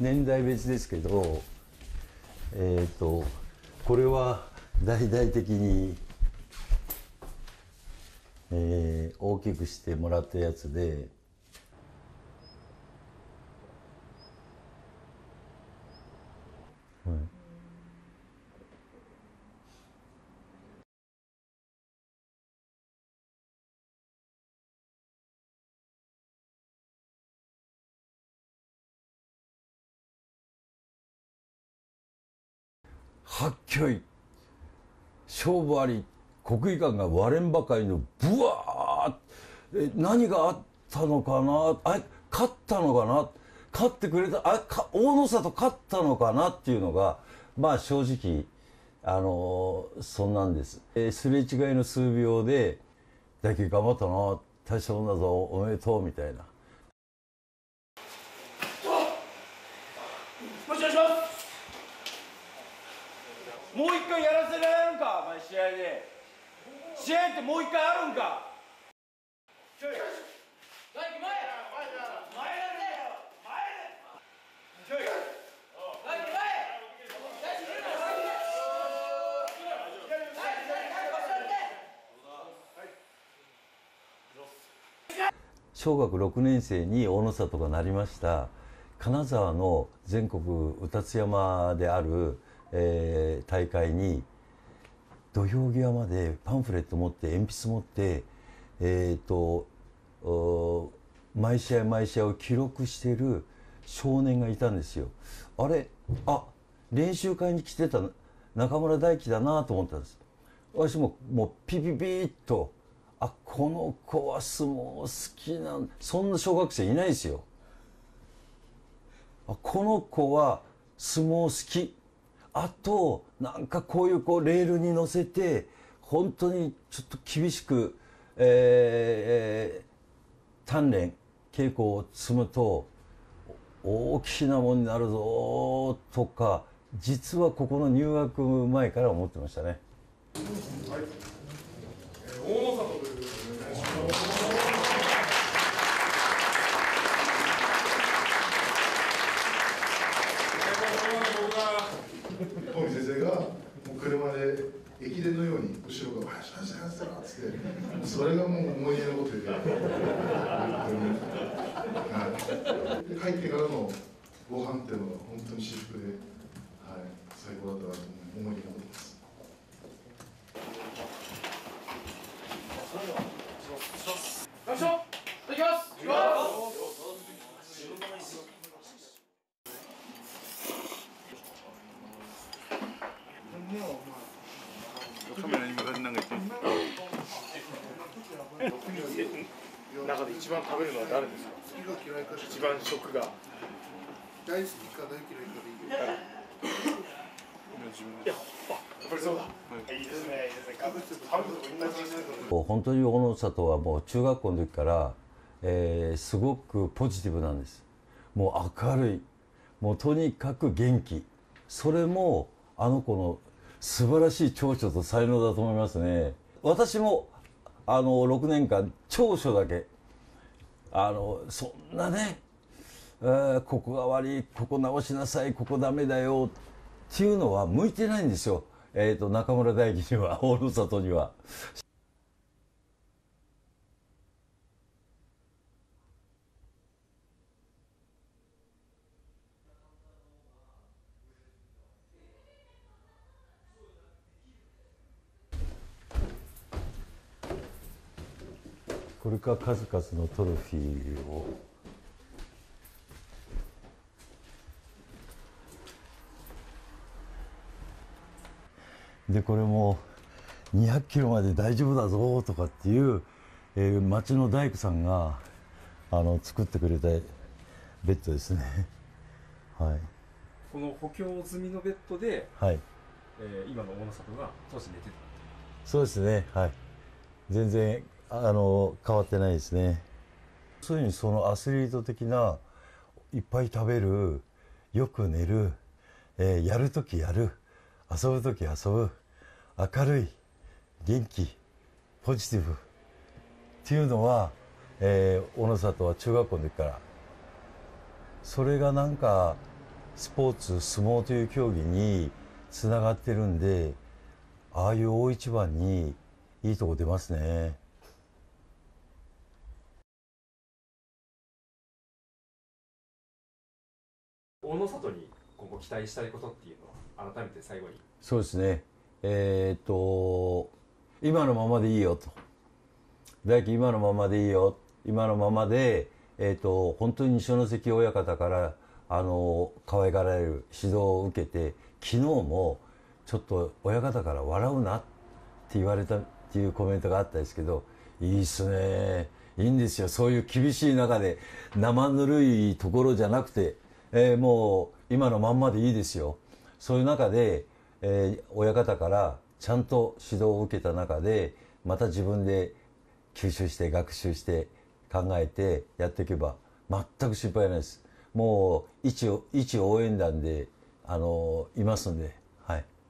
年代別ですけどえっ、とこれは大々的に、えー大きくしてもらったやつではっきょい勝負あり国技館が割れんばかりのブワーえ何があったのかな？あ勝ったのかな？勝ってくれたあか大野里勝ったのかなっていうのがまあ正直あのそんなんです、えーすれ違いの数秒で「大輝頑張ったな。大したもんだぞおめでとう」みたいな。もしもしもう一回やらせられるんか？お前試合で。試合ってもう一回あるんか？大輝前前前前小学6年生に大野里がなりました金沢の全国歌津山である、えー大会に土俵際までパンフレット持って鉛筆持ってえっ、と毎試合毎試合を記録してる少年がいたんですよ。あれあ練習会に来てた中村大輝だなと思ったんです。私ももうピピピーっとあこの子は相撲好きなんそんな小学生いないですよ。あこの子は相撲好き。あとなんかこういうこうレールに乗せて本当にちょっと厳しく、えー鍛錬稽古を積むと大きなもんになるぞとか実はここの入学前から思ってましたね先生がもう車で駅伝のように後ろから「走ら走ら走ら」っつってそれがもう思い出のことで、はい、で帰ってからのご飯っていうのが本当に至福で、はい、最高だったなと思い出に残ってます。よいしょ。いきます。いきます。カメラに向かってなんか言って中で一番食べるのは誰ですかか一番食が大好きか大嫌いかでいいいやあやっぱりそうだ、い、いですねいいですねかぶって食べると同じですね本当に大野里はもう中学校の時から、えーすごくポジティブなんです。もう明るい。もうとにかく元気。それもあの子の素晴らしい長所と才能だと思いますね。私もあの6年間長所だけあのそんなね、ここが悪いここ直しなさいここダメだよっていうのは向いてないんですよ、えー、と中村大輝には 大野里には。これから数々のトロフィーを。でこれも200キロまで大丈夫だぞとかっていう、えー町の大工さんがあの作ってくれたベッドですね。はい。この補強済みのベッドで、はい。えー今の大野里が当時寝てたそうですね。はい。全然あの変わってないですねそういうふうにそのアスリート的ないっぱい食べるよく寝る、えーやるときやる遊ぶとき遊ぶ明るい元気ポジティブっていうのは、えー小野里は中学校の時からそれがなんかスポーツ相撲という競技につながってるんでああいう大一番にいいとこ出ますね。大野里に今後期待したいことっていうのは改めて最後に。そうですね。えーっと今のままでいいよと。大輝今のままでいいよ。今のままで、えーっと本当に二所ノ関親方からあの可愛がられる指導を受けて昨日もちょっと親方から笑うなって言われたっていうコメントがあったんですけどいいっすね。いいんですよ。そういう厳しい中で生ぬるいところじゃなくて、えーもう今のまんまでいいですよ。そういう中で、えー親方からちゃんと指導を受けた中でまた自分で吸収して学習して考えてやっていけば全く心配ないです。もう一一応援団であのいますんで。